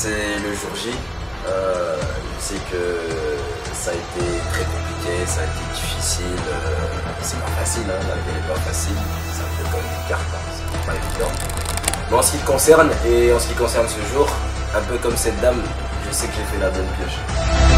c'est le jour J. Euh, je sais que ça a été très compliqué, ça a été difficile. euh, c'est pas facile, hein, la vie n'est pas facile. C'est un peu comme une carte, hein, c'est pas évident. Mais en ce qui te concerne, et en ce qui concerne ce jour, un peu comme cette dame, je sais que j'ai fait la bonne pioche.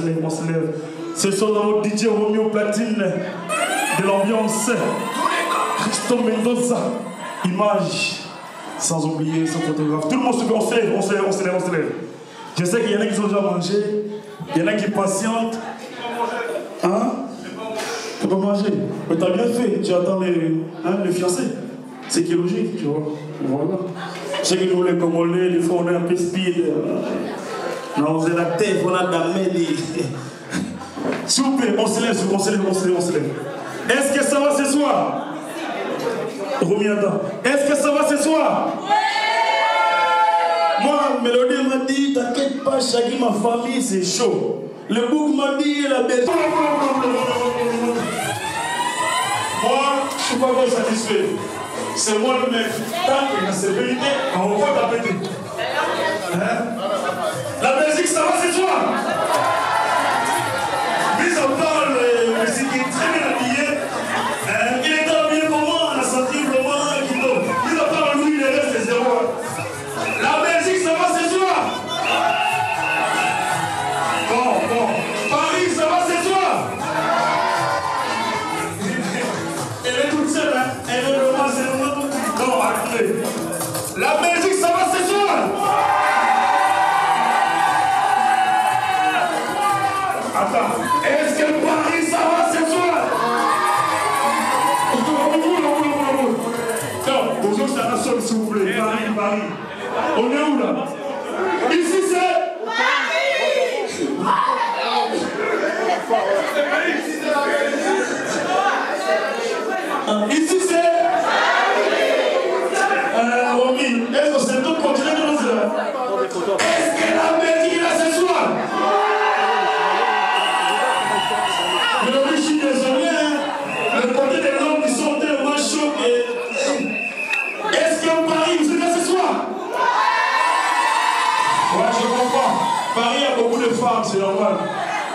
Se lève, on se lève. Ce sont nos DJ Romeo Platine de l'ambiance. Christo Mendoza, image. Sans oublier son photographe. Tout le monde se on se lève, on se lève, on se lève, on se lève. Je sais qu'il y en a qui ont déjà mangé. Il y en a qui patientent. Hein? Tu peux manger. Mais t'as bien fait, tu attends les, hein, les fiancés. C'est qui est logique, tu vois. Voilà. Je sais que nous, les Congolais, des fois, on est un peu speed. euh, Non, on est la tête, on a damé des... S'il vous plaît, on se lève, on se lève, on se lève, on se lève. Est-ce que ça va ce soir? Romy, attends. Est-ce que ça va ce soir? Moi, Mélodie m'a dit, t'inquiète pas, Shaggy, ma famille, c'est chaud. Le bouc m'a dit, la belle. Moi, je suis pas bien satisfait. C'est moi le mec. Tant qu'il y a sécurité, on va taper. Hein? Belgique qui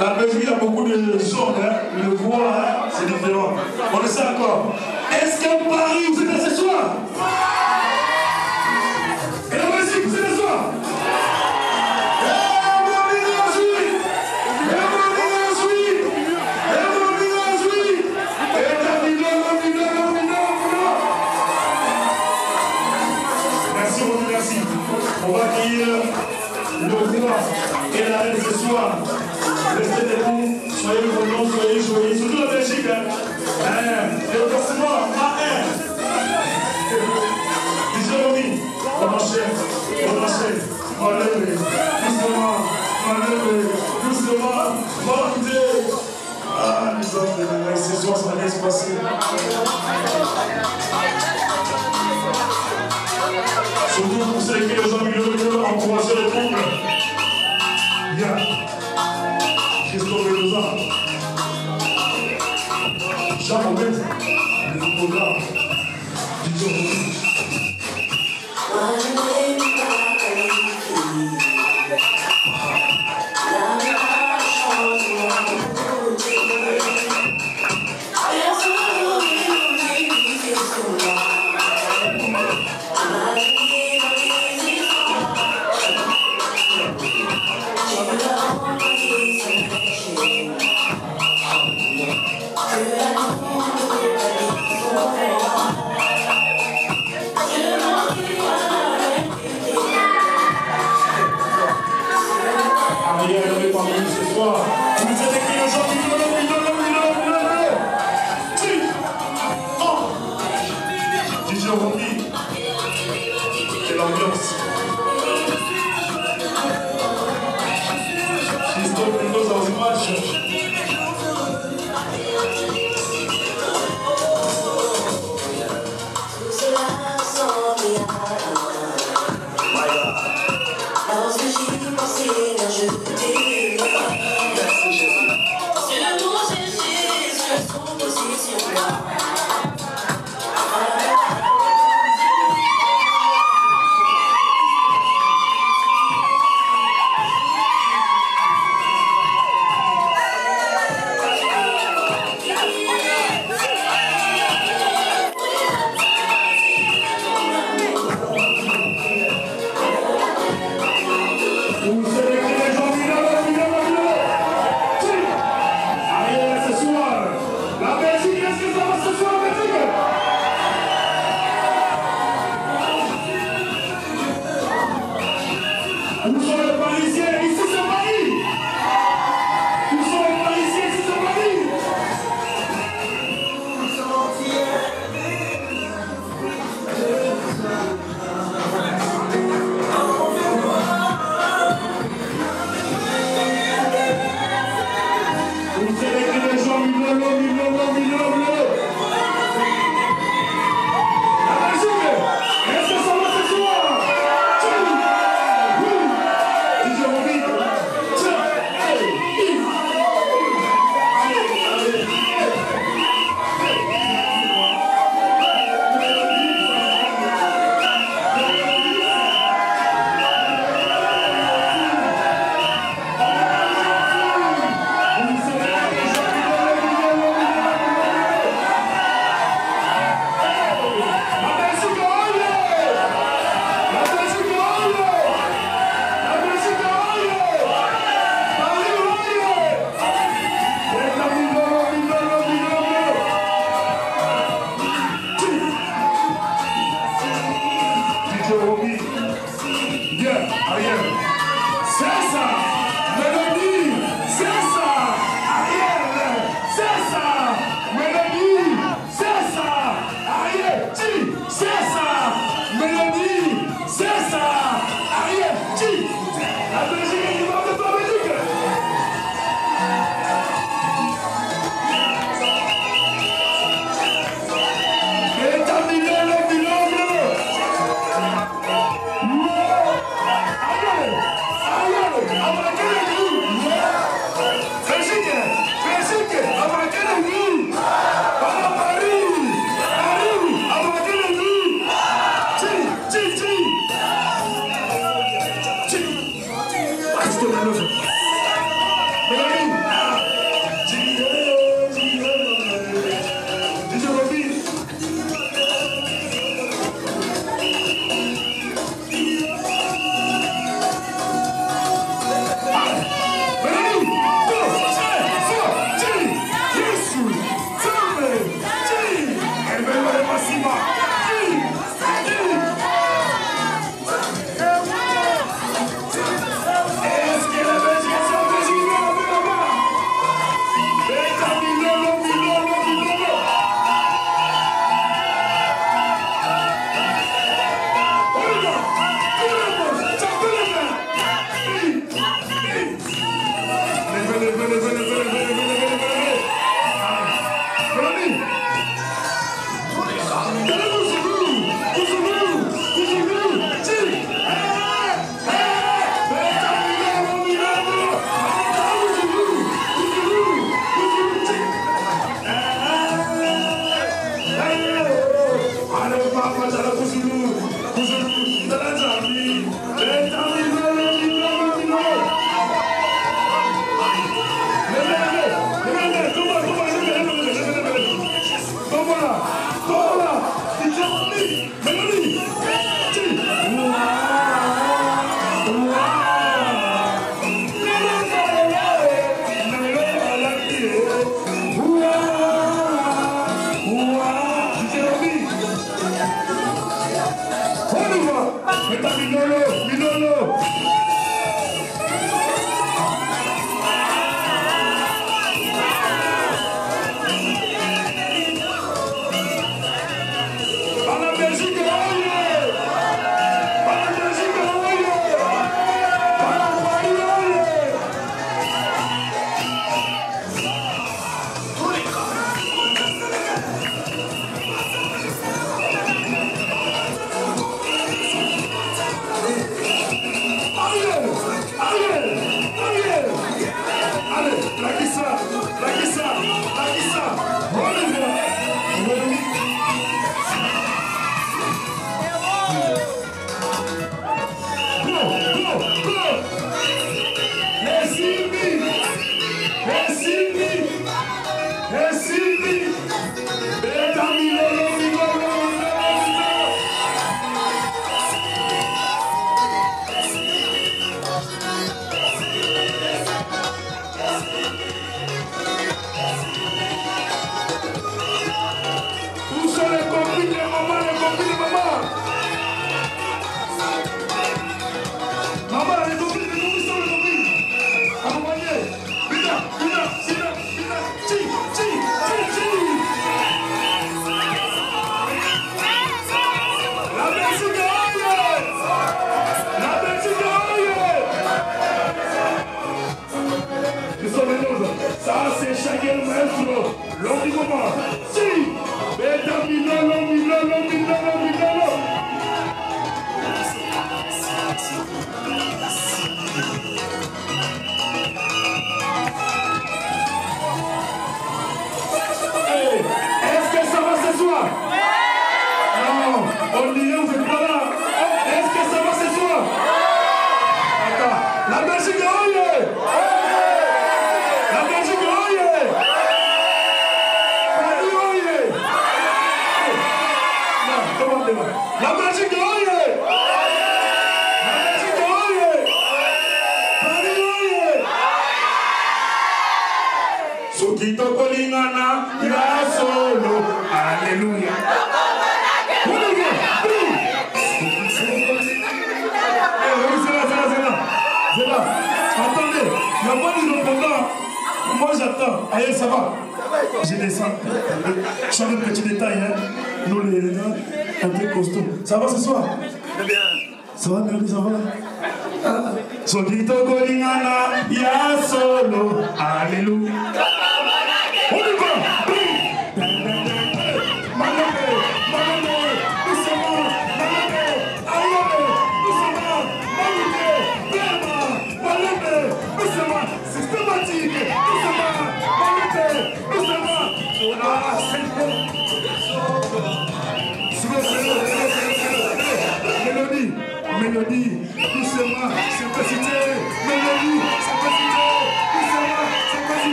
La Belgique a beaucoup de zones, hein. le voix, hein, c'est différent. On le sait encore. Est-ce que Paris, vous êtes là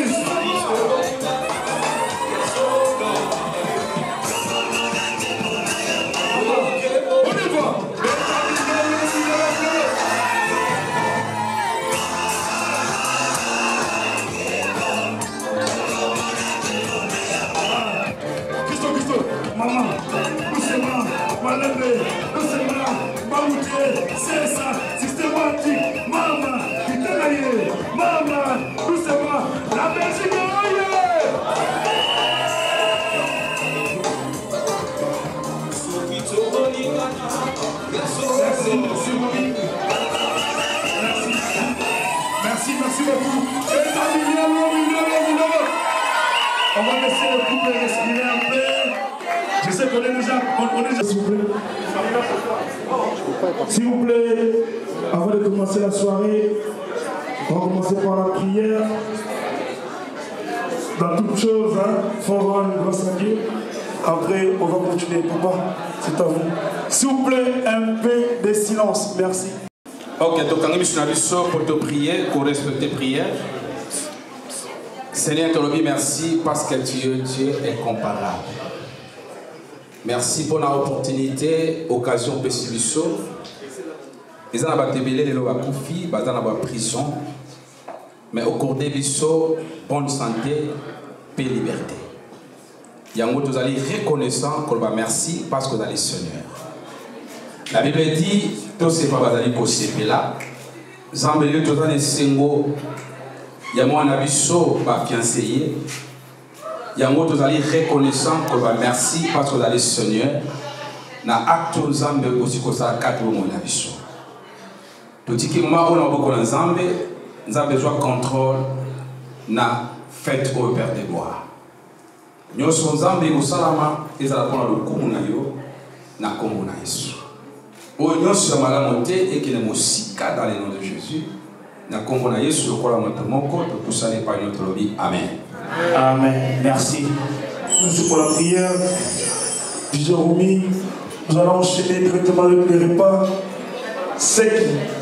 oh, Biso pour te prier, pour respecter prière. Seigneur, te lobi merci parce que tu es Dieu incomparable. Merci pour l'opportunité, occasion pesi biso. eza na bato ebele lelo bakufi baza na baprison mais okorde biso bonne santé mpe liberté yango tozali reconnaissant koloba merci parce que ozali seigneur la bible dit tosepa bazali kosepela nzambe yo toza na esengo ya mwana na biso bafiance ye yango tozali reconnaissant koloba merci parce ozali seigneur. Na acte oyo nzambe okosi kosala kati bomoi na biso. Totiki moma oyo na maboko na nzambe nzambe ezwa contrôle na fete oyo père de gloire nyonso nzambe ekosalama ezala mpona lokumu na yo na nkombo na yesu oyo nyonso ya malamu te ekende mosika dans le nom de jésus na nkombo na yesu lokola moto moko topusani epai no tolobi amen Amen. Merci. Merci pour la prière. Nous allons enchaîner directement avec les repas secs.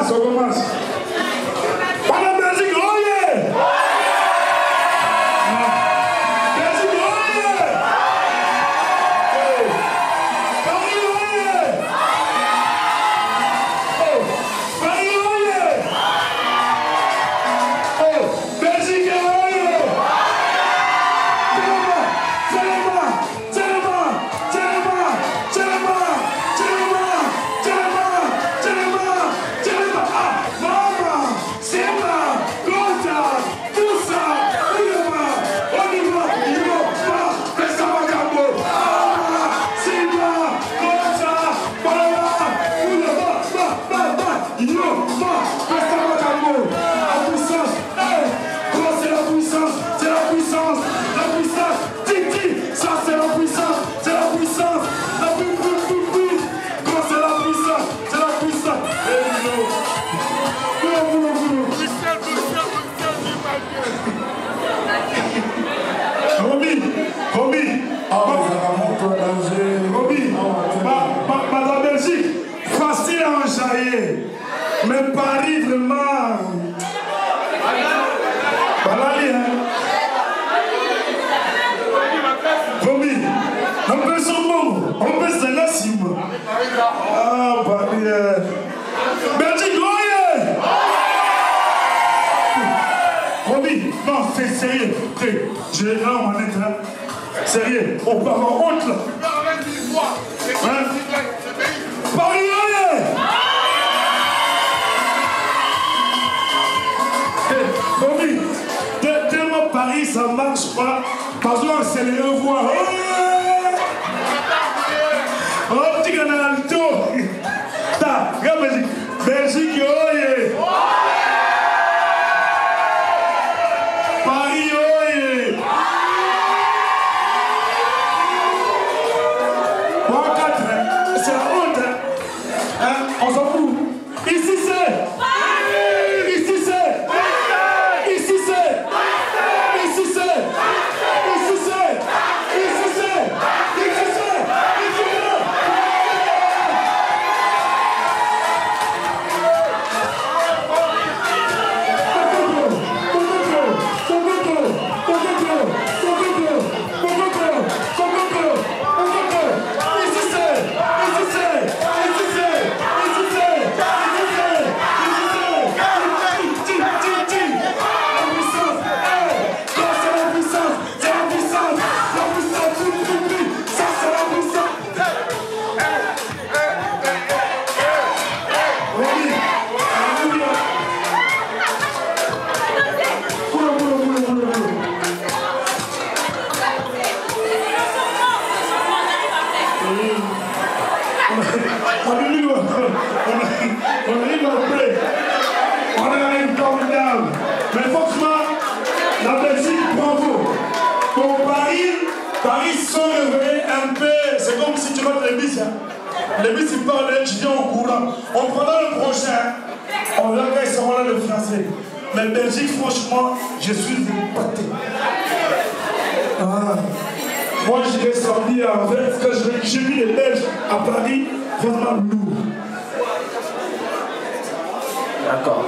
más o con más? parles à étudiant au courant. On prendra le prochain. On verra quand ils seront là le français. Mais Belgique, franchement, je suis épaté. Ah. Moi, j'ai sorti à fait, quand j'ai vu les Belges à Paris, vraiment lourd. D'accord.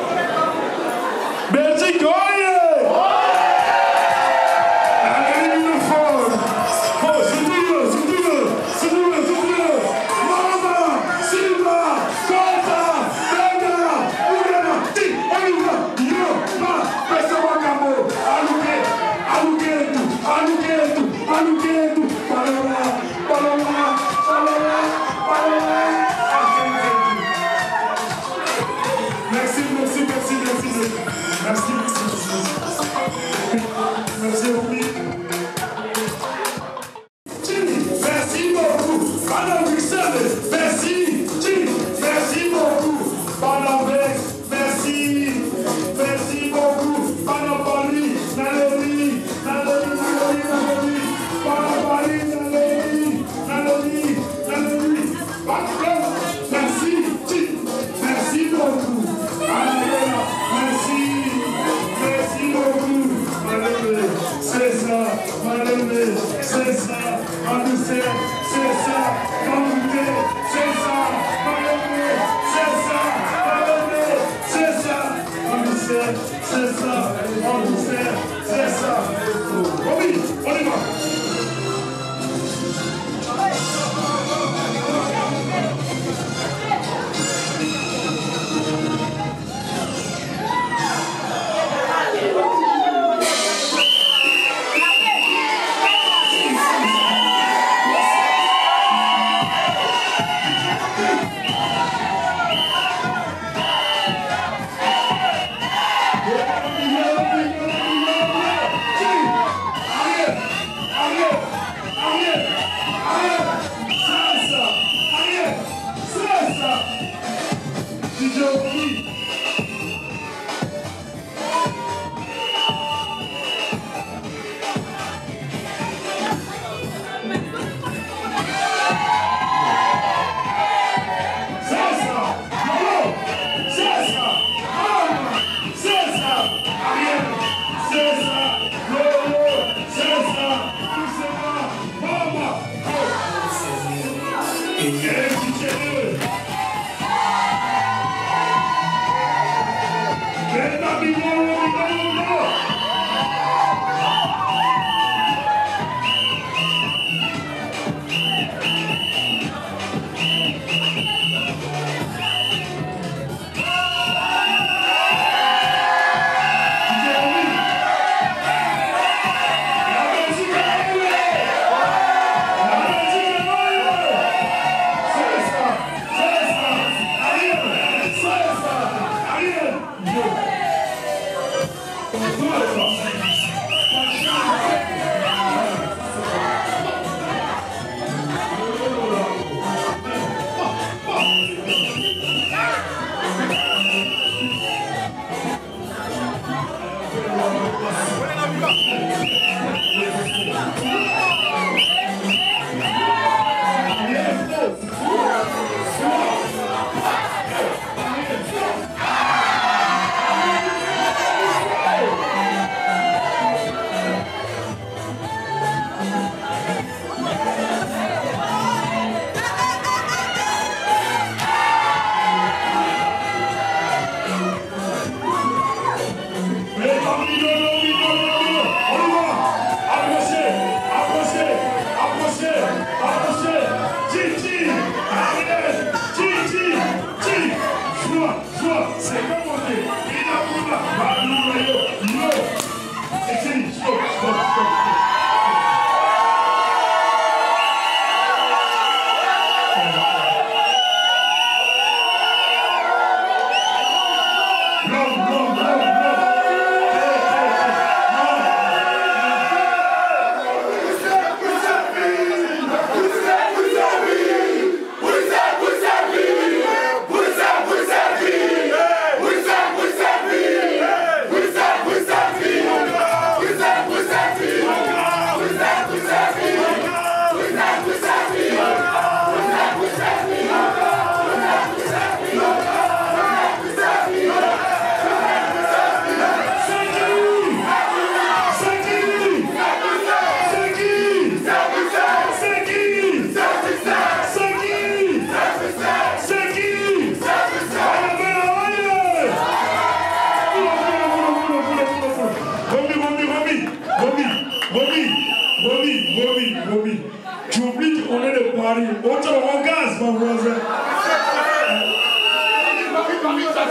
Bruxelles,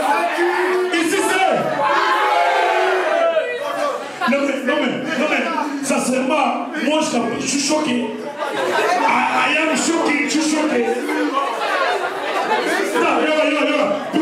Bruxelles, vite. Un, deux, trois. Bruxelles, Bruxelles, vite.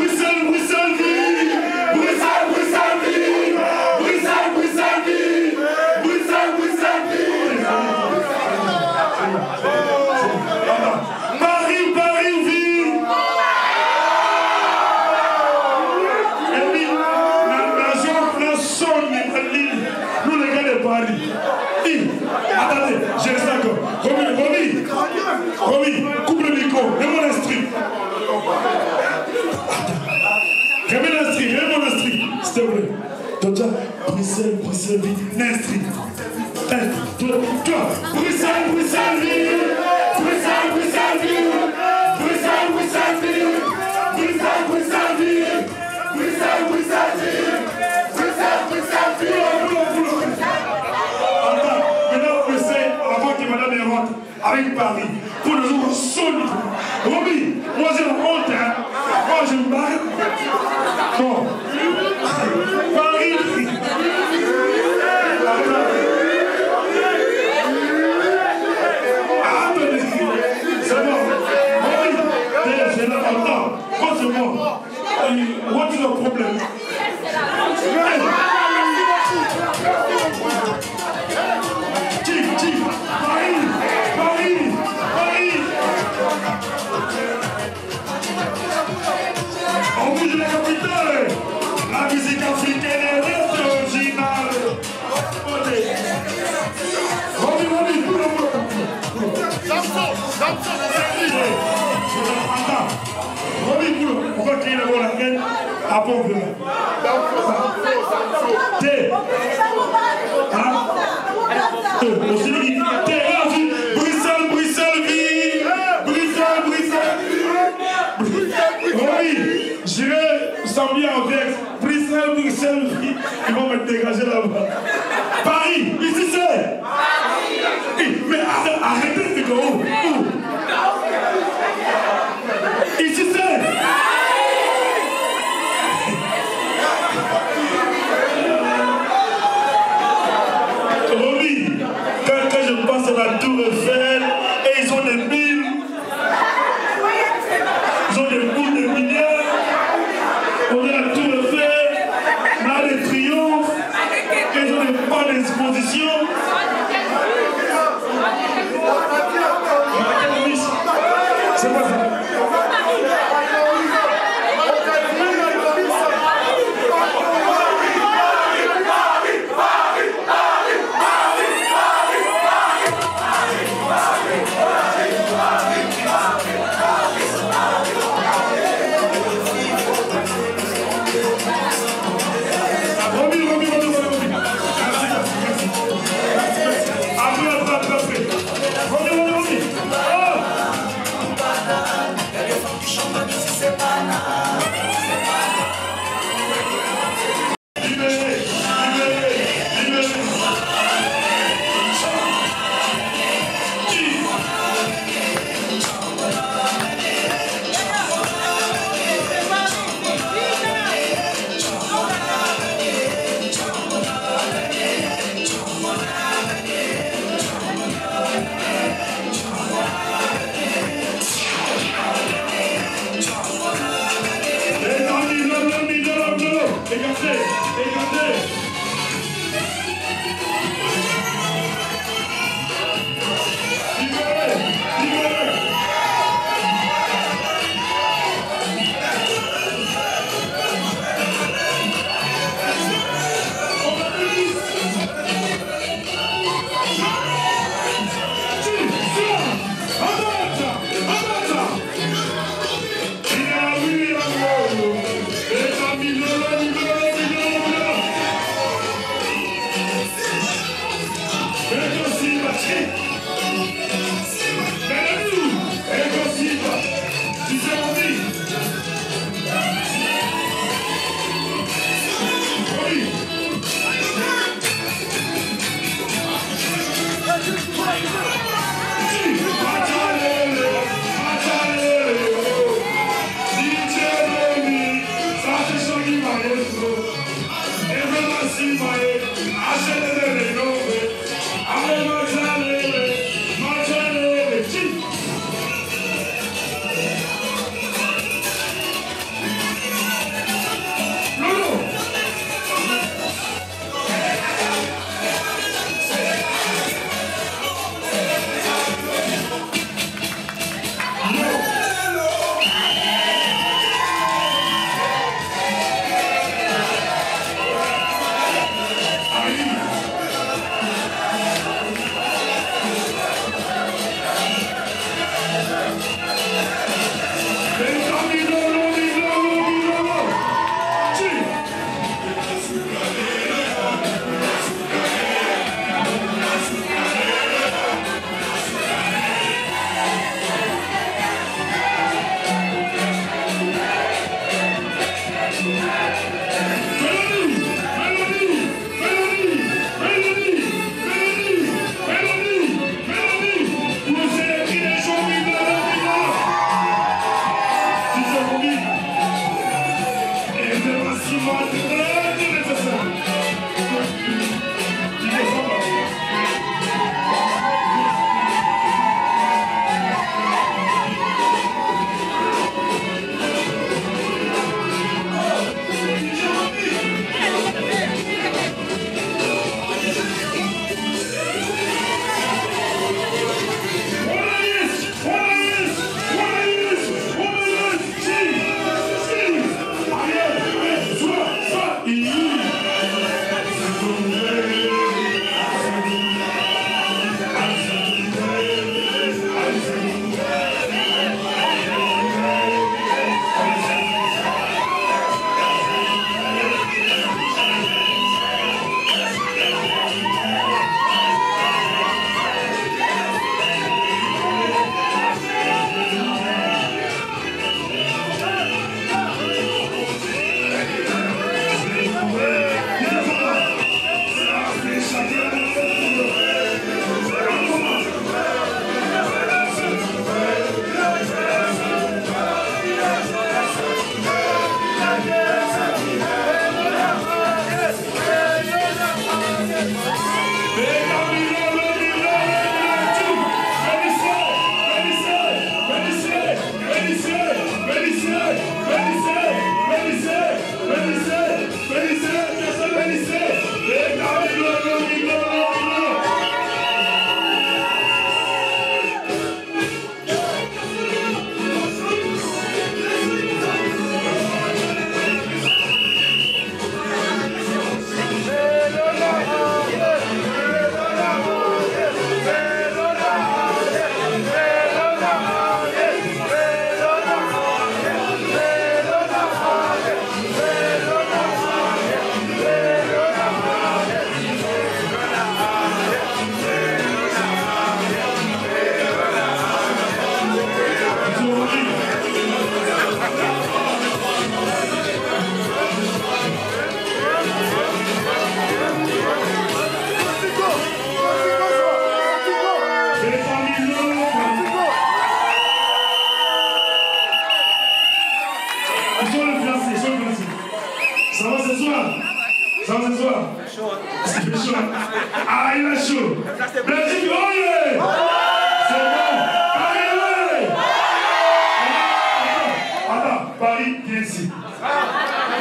Paris vient ici.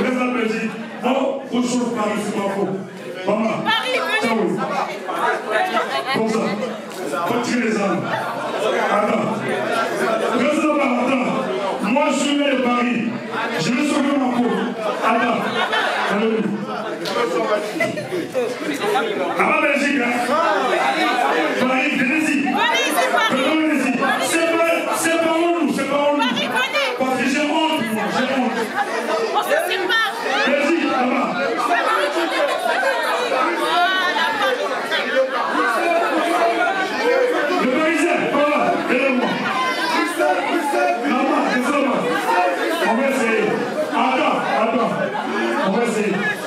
Les Belgique, non, autre chose Paris, c'est pas faux. Maman, ciao. Comme ça. Continuez les armes. Attends. Reste là attends. Moi, je suis né de Paris. Je vais sauver ma peau. Attends. Alléluia. Avant ah, Belgique, hein. Paris, venez-y. Venez-y, Paris. Venez-y. C'est On se. Merci, maman. Le On va essayer. Attends, attends. On va essayer.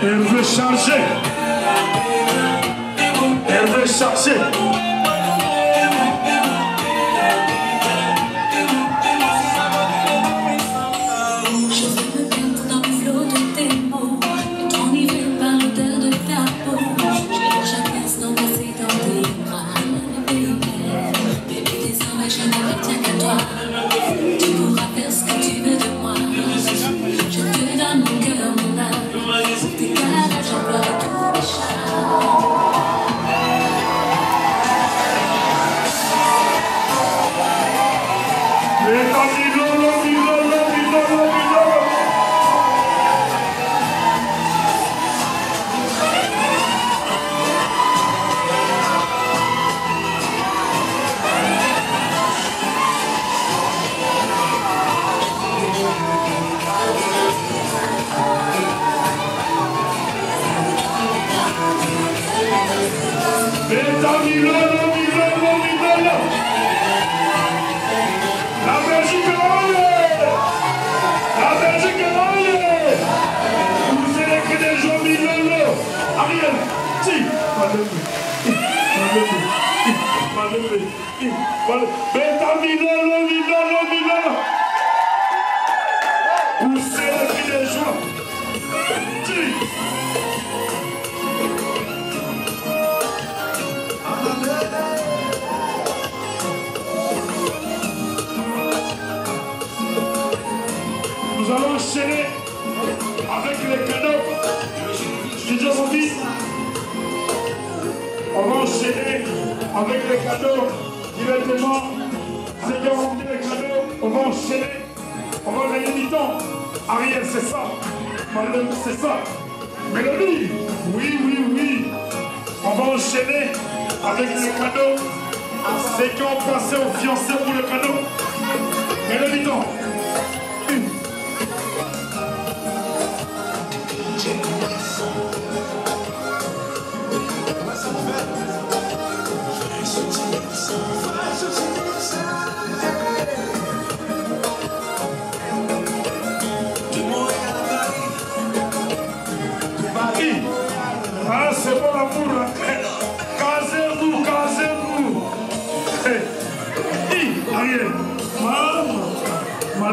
Elle veut changer. Elle veut changer.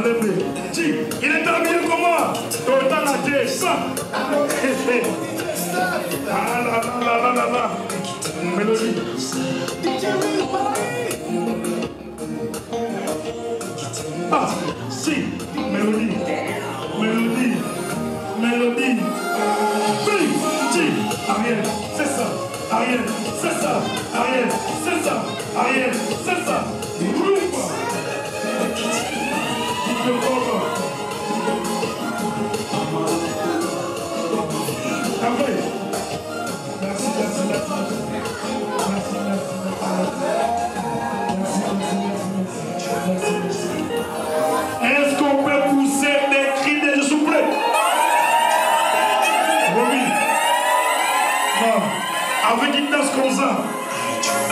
il est habillé comment totala te sa alalalalala mélodie. Ah si. Mélodie. Mélodie. Mélodie. Petit, Ariel, c'est ça, Ariel, c'est ça, Ariel, c'est ça, Ariel, c'est ça.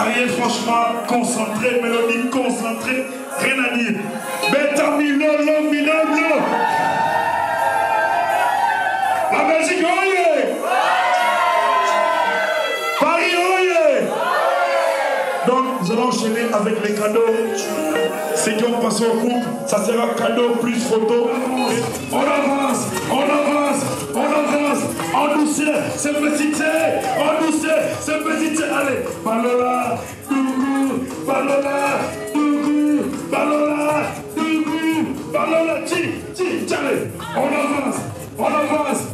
Franchement, concentré, mélodie concentrée, rien à dire. Beta Milolo, Milolo. La Belgique, oye Paris, oye Donc, nous allons enchaîner avec les cadeaux. Ceux qui ont passé au groupe, ça sera cadeau plus photo. On avance, on avance, douceur, c'est petit en douceur, c'est petit Allez, Balola, Dougou, Balola, Dougou, Balola, Dougou, Balola, Ti, Ti, allez, on on avance, on avance,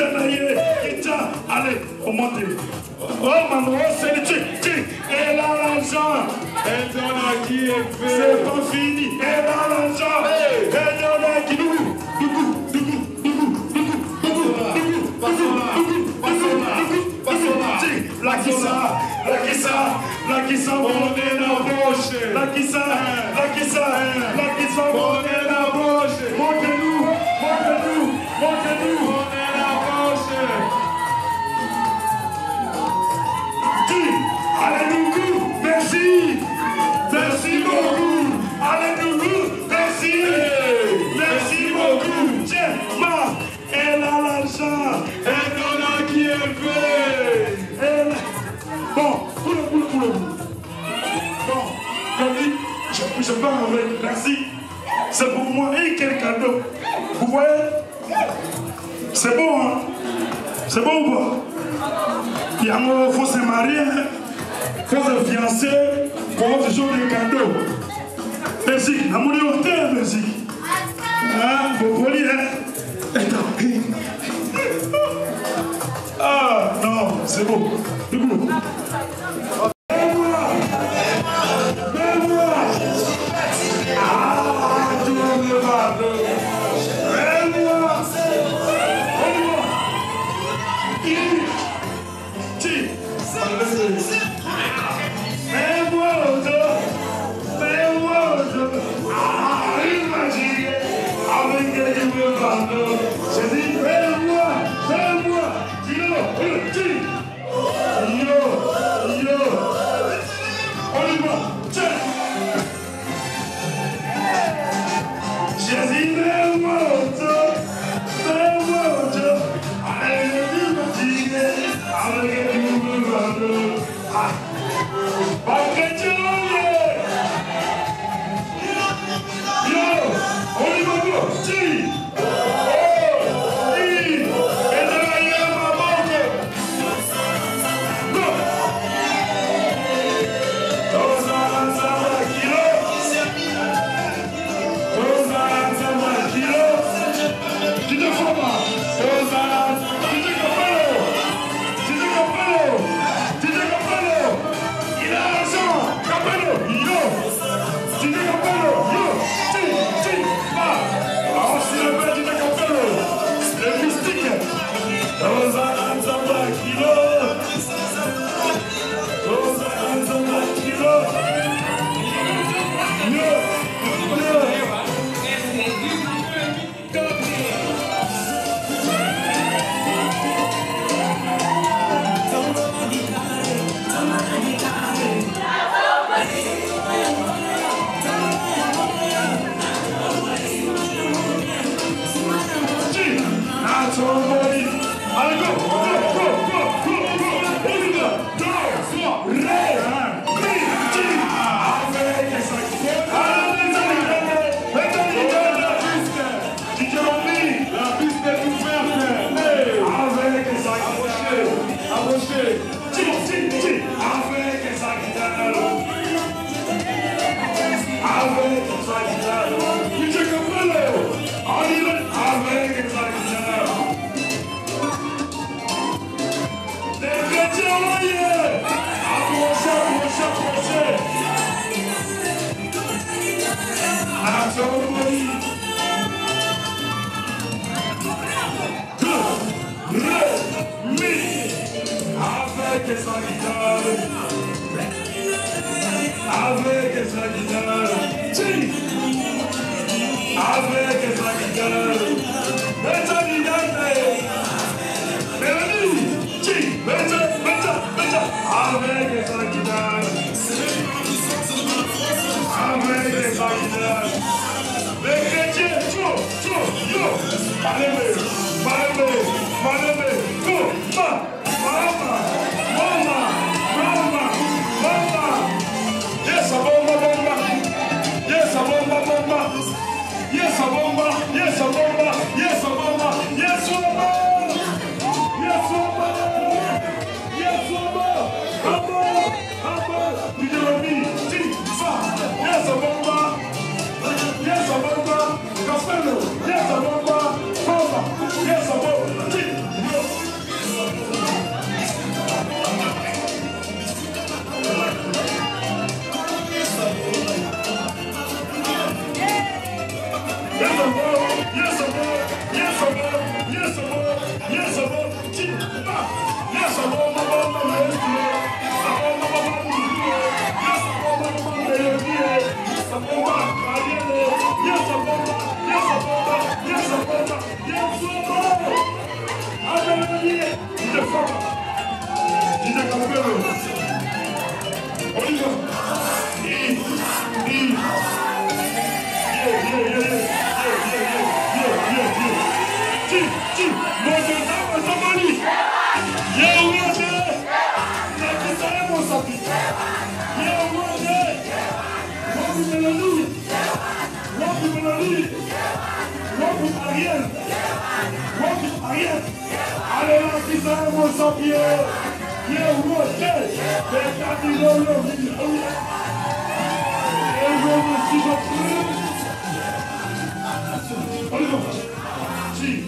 allez, quitta, naïe, quitta, allez, on monte. Oh maman, oh c'est le truc, truc, elle a l'argent, elle donne à qui elle veut. C'est pas fini, elle a l'argent, elle donne à qui doudou, La kissa, la kissa, la kissa, na bouche. La kissa, la kissa, la kissa, bonne na merci. C'est pour moi et quel cadeau. Vous voyez? C'est bon, hein? C'est bon ou pas? Il y a un faut se marier, hein? faut se fiancer, faut toujours des cadeaux. Merci, amour de hôtel, merci. Hein, vous voyez, hein? Ah, non. C'est bon. Malé, Malé, Malé. voice up here. Yeah, we want that. That got me no love. Everyone see my friends. Hold on. Gee.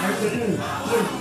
Right there.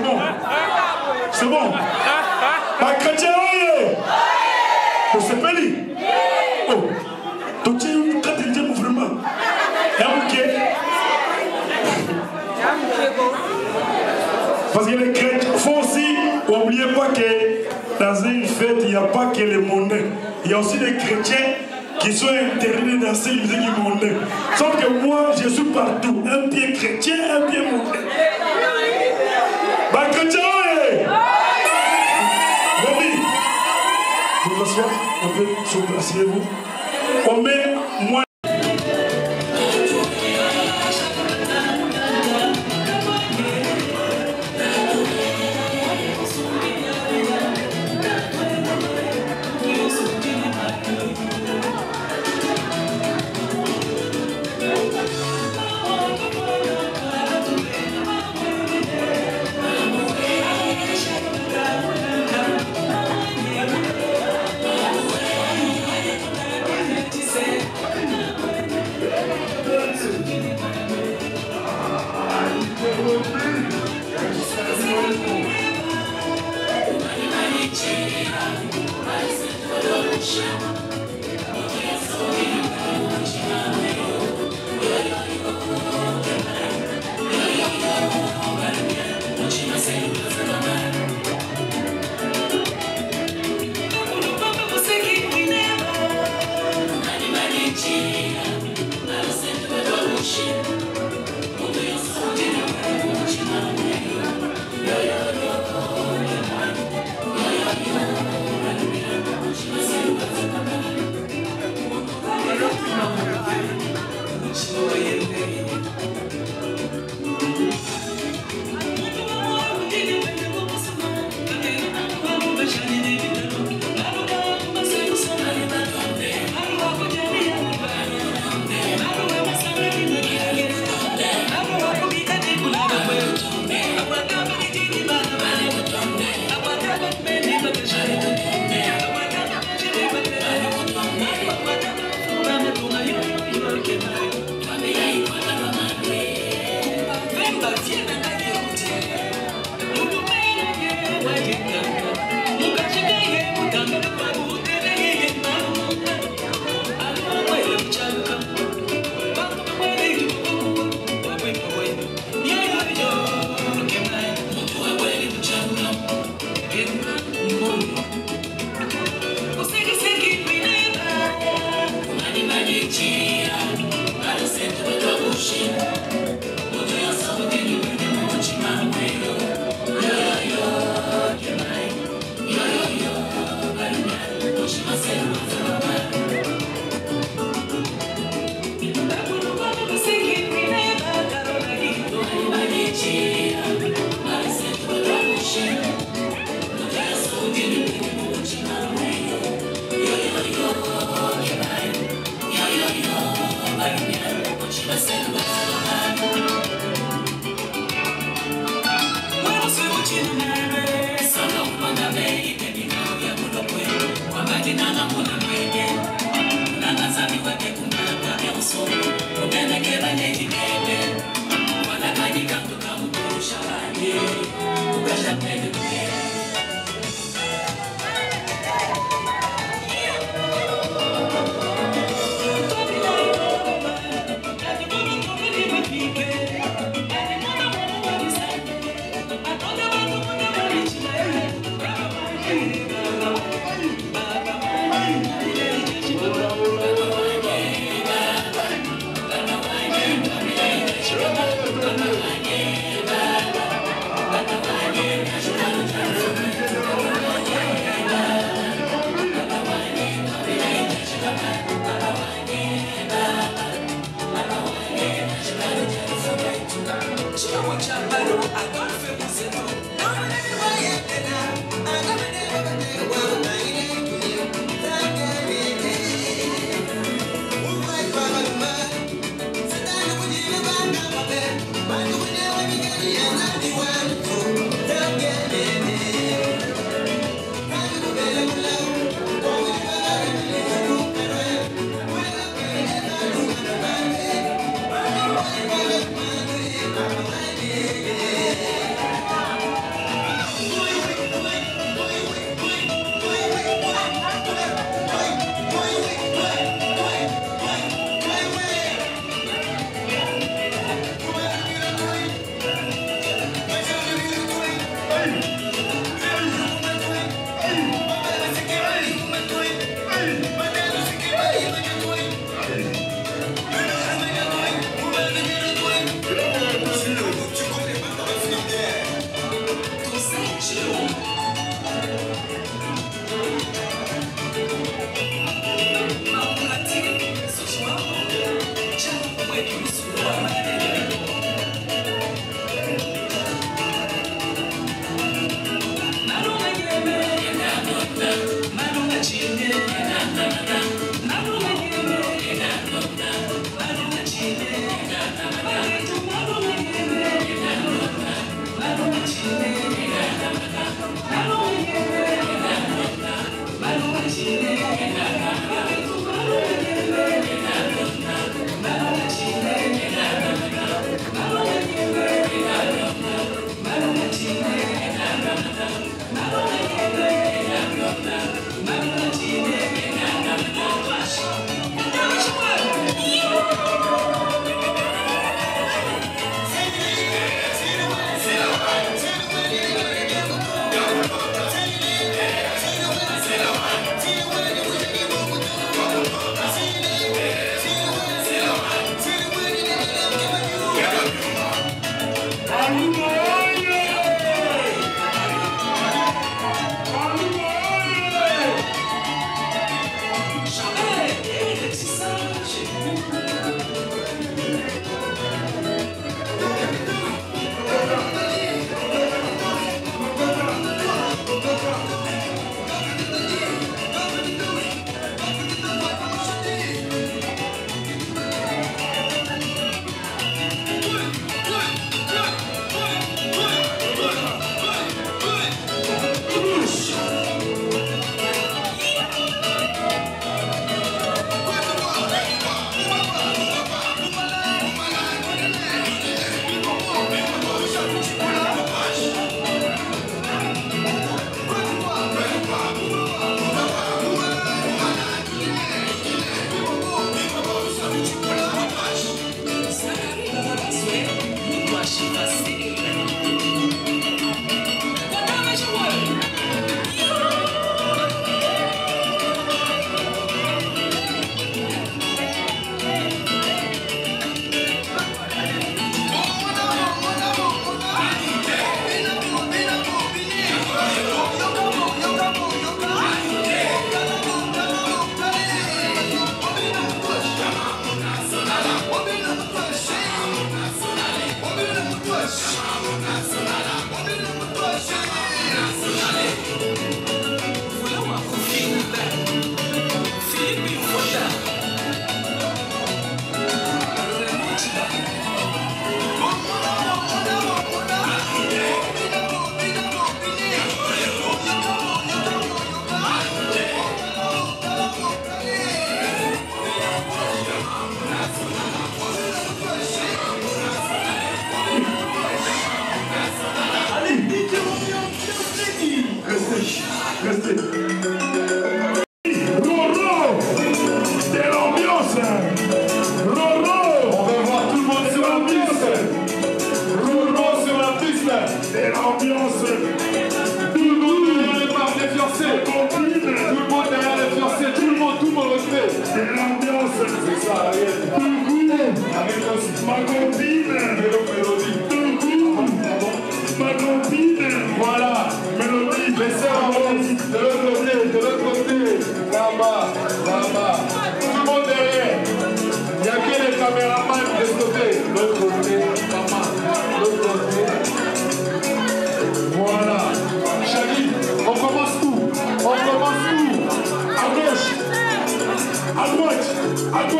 C'est bon. C'est bon. Les chrétiens, oui. Vous savez, oh, tu es un chrétien, vraiment. Parce que les chrétiens, faut aussi, n'oubliez pas que dans une fête, il n'y a pas que les mondains. Il y a aussi des chrétiens qui sont interdits de danser une